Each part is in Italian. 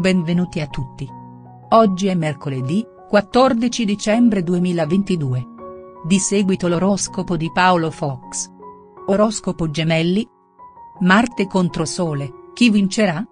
benvenuti a tutti. Oggi è mercoledì, 14 dicembre 2022. Di seguito l'oroscopo di Paolo Fox. Oroscopo Gemelli. Marte contro Sole, chi vincerà?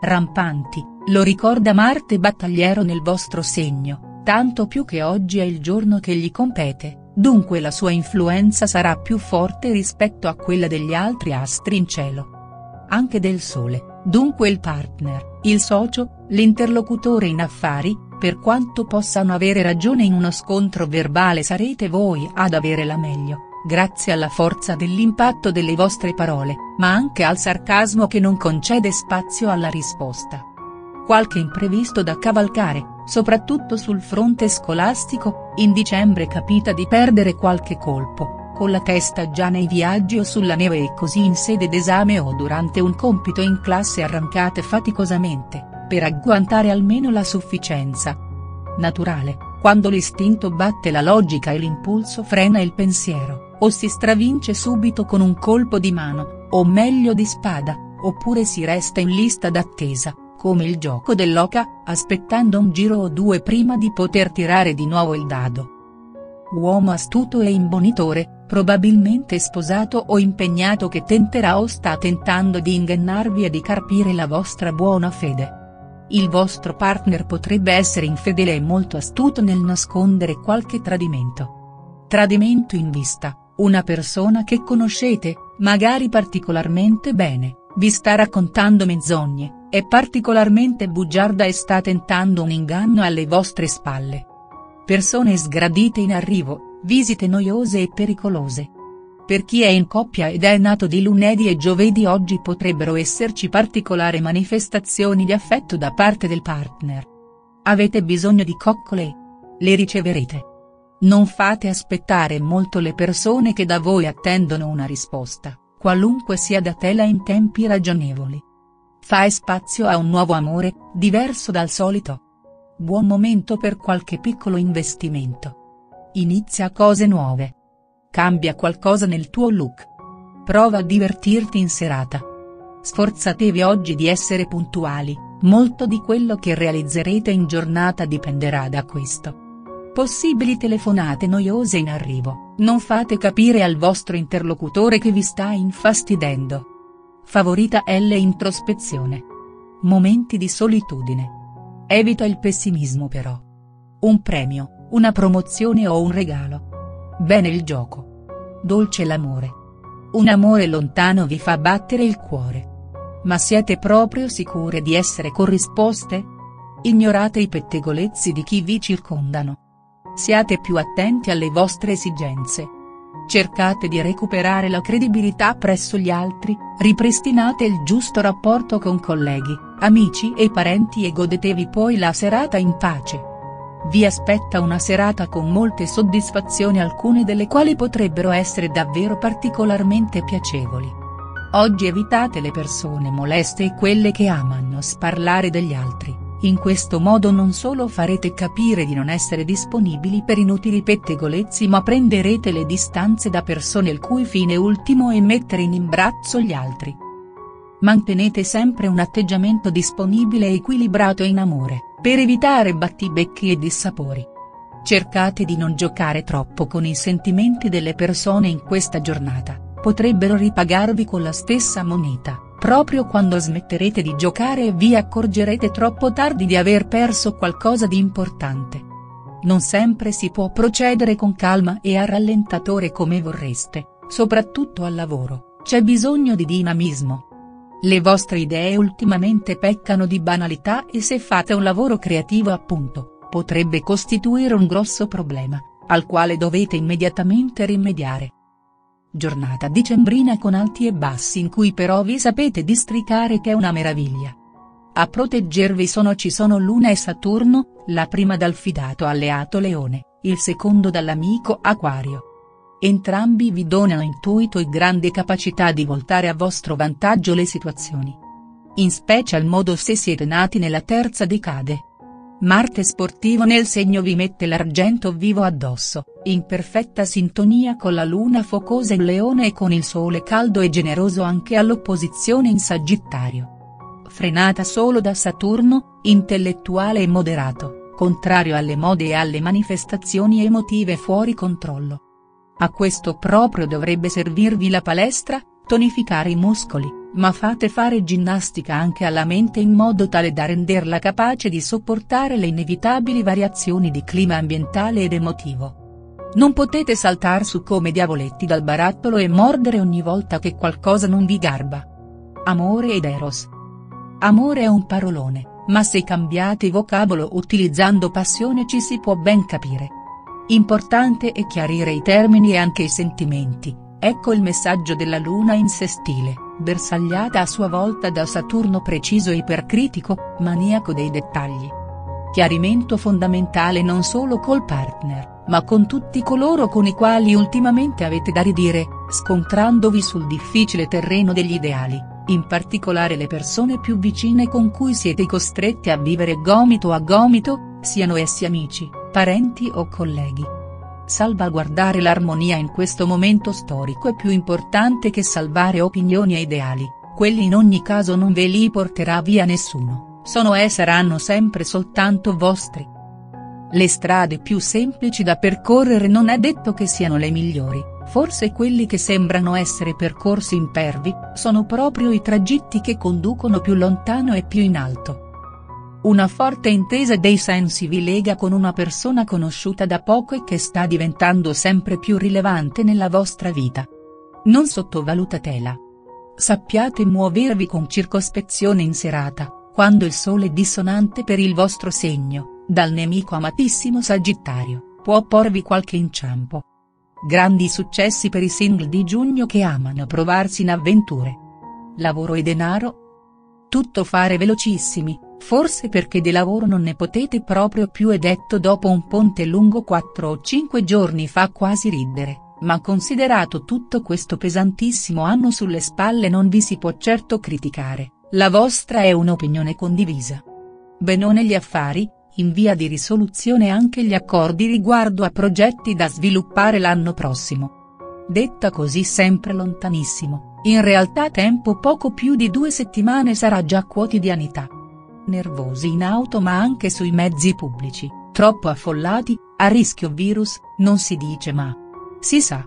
Rampanti, lo ricorda Marte battagliero nel vostro segno, tanto più che oggi è il giorno che gli compete, dunque la sua influenza sarà più forte rispetto a quella degli altri astri in cielo. Anche del Sole, dunque il partner, il socio, l'interlocutore in affari, per quanto possano avere ragione in uno scontro verbale sarete voi ad avere la meglio, grazie alla forza dell'impatto delle vostre parole, ma anche al sarcasmo che non concede spazio alla risposta. Qualche imprevisto da cavalcare, soprattutto sul fronte scolastico, in dicembre capita di perdere qualche colpo, con la testa già nei viaggi o sulla neve e così in sede d'esame o durante un compito in classe arrancate faticosamente, per agguantare almeno la sufficienza. Naturale, quando l'istinto batte la logica e l'impulso frena il pensiero, o si stravince subito con un colpo di mano, o meglio di spada, oppure si resta in lista d'attesa, come il gioco dell'oca, aspettando un giro o due prima di poter tirare di nuovo il dado. Uomo astuto e imbonitore, probabilmente sposato o impegnato che tenterà o sta tentando di ingannarvi e di carpire la vostra buona fede. Il vostro partner potrebbe essere infedele e molto astuto nel nascondere qualche tradimento. Tradimento in vista, una persona che conoscete, magari particolarmente bene, vi sta raccontando menzogne, è particolarmente bugiarda e sta tentando un inganno alle vostre spalle. Persone sgradite in arrivo, visite noiose e pericolose, per chi è in coppia ed è nato di lunedì e giovedì oggi potrebbero esserci particolari manifestazioni di affetto da parte del partner. Avete bisogno di coccole? Le riceverete. Non fate aspettare molto le persone che da voi attendono una risposta, qualunque sia da tela in tempi ragionevoli. Fai spazio a un nuovo amore, diverso dal solito. Buon momento per qualche piccolo investimento. Inizia cose nuove. Cambia qualcosa nel tuo look. Prova a divertirti in serata. Sforzatevi oggi di essere puntuali, molto di quello che realizzerete in giornata dipenderà da questo. Possibili telefonate noiose in arrivo, non fate capire al vostro interlocutore che vi sta infastidendo. Favorita L introspezione. Momenti di solitudine. Evita il pessimismo però. Un premio, una promozione o un regalo Bene il gioco. Dolce l'amore. Un amore lontano vi fa battere il cuore. Ma siete proprio sicure di essere corrisposte? Ignorate i pettegolezzi di chi vi circondano. Siate più attenti alle vostre esigenze. Cercate di recuperare la credibilità presso gli altri, ripristinate il giusto rapporto con colleghi, amici e parenti e godetevi poi la serata in pace. Vi aspetta una serata con molte soddisfazioni alcune delle quali potrebbero essere davvero particolarmente piacevoli. Oggi evitate le persone moleste e quelle che amano sparlare degli altri, in questo modo non solo farete capire di non essere disponibili per inutili pettegolezzi ma prenderete le distanze da persone il cui fine ultimo è mettere in imbarazzo gli altri. Mantenete sempre un atteggiamento disponibile e equilibrato in amore per evitare battibecchi e dissapori. Cercate di non giocare troppo con i sentimenti delle persone in questa giornata, potrebbero ripagarvi con la stessa moneta, proprio quando smetterete di giocare e vi accorgerete troppo tardi di aver perso qualcosa di importante. Non sempre si può procedere con calma e a rallentatore come vorreste, soprattutto al lavoro, c'è bisogno di dinamismo, le vostre idee ultimamente peccano di banalità e se fate un lavoro creativo appunto, potrebbe costituire un grosso problema, al quale dovete immediatamente rimediare. Giornata dicembrina con alti e bassi in cui però vi sapete districare che è una meraviglia. A proteggervi sono ci sono Luna e Saturno, la prima dal fidato alleato Leone, il secondo dall'amico Aquario. Entrambi vi donano intuito e grande capacità di voltare a vostro vantaggio le situazioni. In special modo se siete nati nella terza decade. Marte sportivo nel segno vi mette l'argento vivo addosso, in perfetta sintonia con la luna focosa in leone e con il sole caldo e generoso anche all'opposizione in Sagittario. frenata solo da Saturno, intellettuale e moderato, contrario alle mode e alle manifestazioni emotive fuori controllo. A questo proprio dovrebbe servirvi la palestra, tonificare i muscoli, ma fate fare ginnastica anche alla mente in modo tale da renderla capace di sopportare le inevitabili variazioni di clima ambientale ed emotivo. Non potete saltar su come diavoletti dal barattolo e mordere ogni volta che qualcosa non vi garba. Amore ed eros. Amore è un parolone, ma se cambiate vocabolo utilizzando passione ci si può ben capire. Importante è chiarire i termini e anche i sentimenti, ecco il messaggio della luna in sestile, bersagliata a sua volta da Saturno preciso e ipercritico, maniaco dei dettagli. Chiarimento fondamentale non solo col partner, ma con tutti coloro con i quali ultimamente avete da ridire, scontrandovi sul difficile terreno degli ideali, in particolare le persone più vicine con cui siete costretti a vivere gomito a gomito, siano essi amici, parenti o colleghi. Salvaguardare l'armonia in questo momento storico è più importante che salvare opinioni e ideali, quelli in ogni caso non ve li porterà via nessuno, sono e saranno sempre soltanto vostri. Le strade più semplici da percorrere non è detto che siano le migliori, forse quelli che sembrano essere percorsi impervi, sono proprio i tragitti che conducono più lontano e più in alto. Una forte intesa dei sensi vi lega con una persona conosciuta da poco e che sta diventando sempre più rilevante nella vostra vita. Non sottovalutatela. Sappiate muovervi con circospezione in serata, quando il sole è dissonante per il vostro segno, dal nemico amatissimo Sagittario, può porvi qualche inciampo. Grandi successi per i single di giugno che amano provarsi in avventure. Lavoro e denaro? Tutto fare velocissimi, Forse perché di lavoro non ne potete proprio più è detto dopo un ponte lungo 4 o 5 giorni fa quasi ridere, ma considerato tutto questo pesantissimo anno sulle spalle non vi si può certo criticare, la vostra è un'opinione condivisa. Benone gli affari, in via di risoluzione anche gli accordi riguardo a progetti da sviluppare l'anno prossimo. Detta così sempre lontanissimo, in realtà tempo poco più di due settimane sarà già quotidianità nervosi in auto ma anche sui mezzi pubblici, troppo affollati, a rischio virus, non si dice ma. Si sa.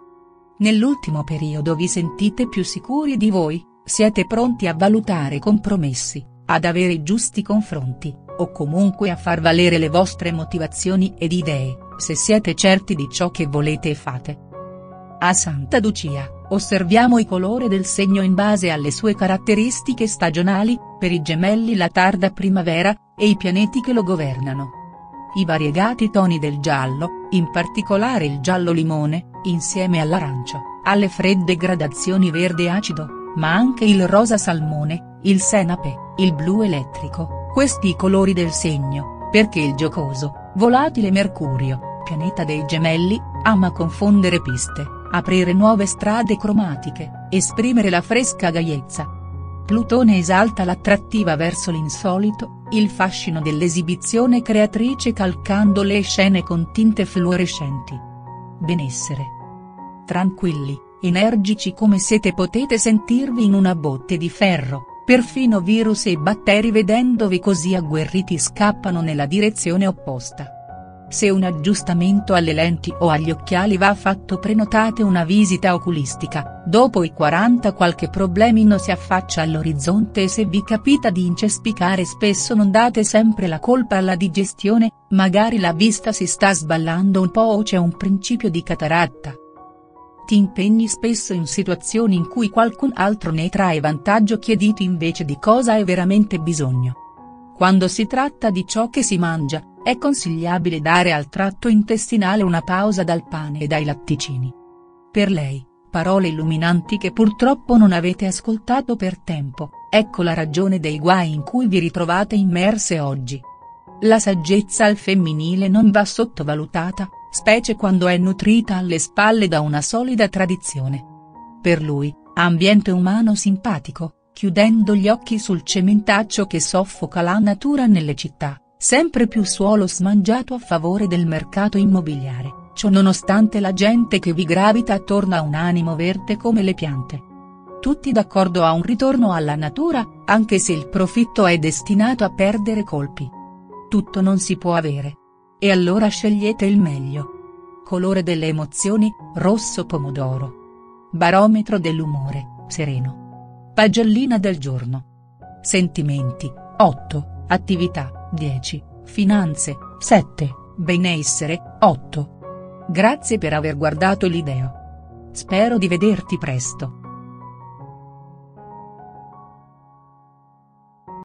Nell'ultimo periodo vi sentite più sicuri di voi, siete pronti a valutare compromessi, ad avere i giusti confronti, o comunque a far valere le vostre motivazioni ed idee, se siete certi di ciò che volete e fate. A Santa Lucia, osserviamo i colori del segno in base alle sue caratteristiche stagionali, per i gemelli la tarda primavera, e i pianeti che lo governano. I variegati toni del giallo, in particolare il giallo limone, insieme all'arancio, alle fredde gradazioni verde acido, ma anche il rosa salmone, il senape, il blu elettrico, questi i colori del segno, perché il giocoso, volatile Mercurio, pianeta dei gemelli, ama confondere piste aprire nuove strade cromatiche, esprimere la fresca gaiezza. Plutone esalta l'attrattiva verso l'insolito, il fascino dell'esibizione creatrice calcando le scene con tinte fluorescenti. Benessere. Tranquilli, energici come siete potete sentirvi in una botte di ferro, perfino virus e batteri vedendovi così agguerriti scappano nella direzione opposta. Se un aggiustamento alle lenti o agli occhiali va fatto prenotate una visita oculistica, dopo i 40 qualche problemino si affaccia all'orizzonte e se vi capita di incespicare spesso non date sempre la colpa alla digestione, magari la vista si sta sballando un po' o c'è un principio di cataratta. Ti impegni spesso in situazioni in cui qualcun altro ne trae vantaggio chiediti invece di cosa hai veramente bisogno. Quando si tratta di ciò che si mangia, è consigliabile dare al tratto intestinale una pausa dal pane e dai latticini. Per lei, parole illuminanti che purtroppo non avete ascoltato per tempo, ecco la ragione dei guai in cui vi ritrovate immerse oggi. La saggezza al femminile non va sottovalutata, specie quando è nutrita alle spalle da una solida tradizione. Per lui, ambiente umano simpatico, chiudendo gli occhi sul cementaccio che soffoca la natura nelle città sempre più suolo smangiato a favore del mercato immobiliare, ciò nonostante la gente che vi gravita attorno a un animo verde come le piante. Tutti d'accordo a un ritorno alla natura, Anche se il profitto è destinato a perdere colpi. Tutto non si può avere. E allora scegliete il meglio. Colore delle emozioni, rosso pomodoro. Barometro dell'umore, sereno. Pagellina del giorno. Sentimenti, 8, attività, 10, finanze, 7, benessere, 8. Grazie per aver guardato il video. Spero di vederti presto.